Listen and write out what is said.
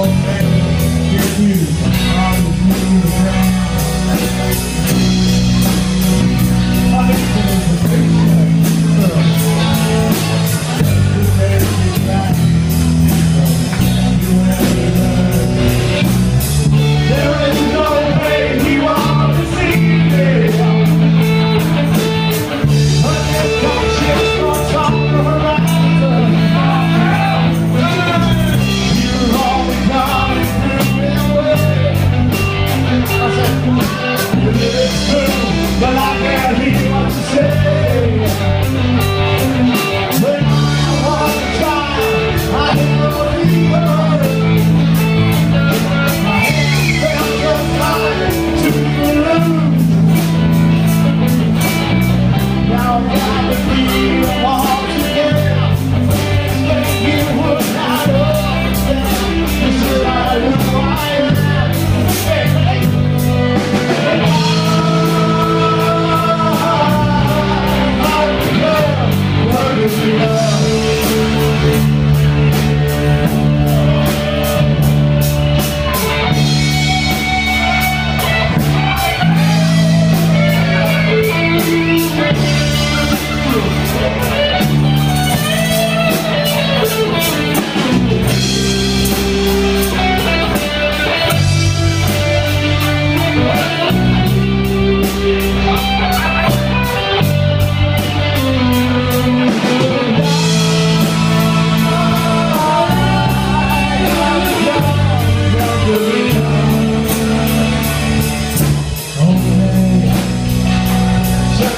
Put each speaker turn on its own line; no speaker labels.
Paul and